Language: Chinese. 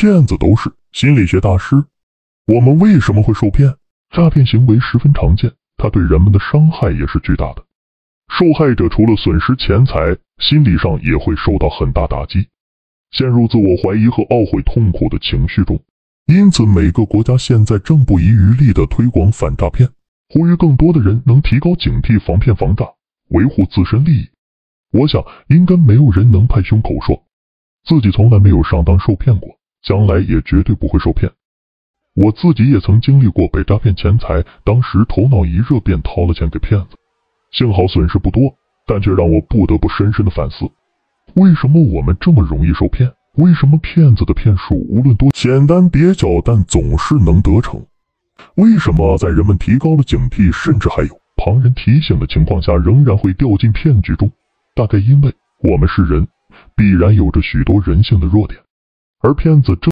骗子都是心理学大师。我们为什么会受骗？诈骗行为十分常见，它对人们的伤害也是巨大的。受害者除了损失钱财，心理上也会受到很大打击，陷入自我怀疑和懊悔、痛苦的情绪中。因此，每个国家现在正不遗余力地推广反诈骗，呼吁更多的人能提高警惕，防骗防诈，维护自身利益。我想，应该没有人能拍胸口说自己从来没有上当受骗过，将来也绝对不会受骗。我自己也曾经历过被诈骗钱财，当时头脑一热便掏了钱给骗子。幸好损失不多，但却让我不得不深深的反思：为什么我们这么容易受骗？为什么骗子的骗术无论多简单蹩脚，但总是能得逞？为什么在人们提高了警惕，甚至还有旁人提醒的情况下，仍然会掉进骗局中？大概因为我们是人，必然有着许多人性的弱点，而片子。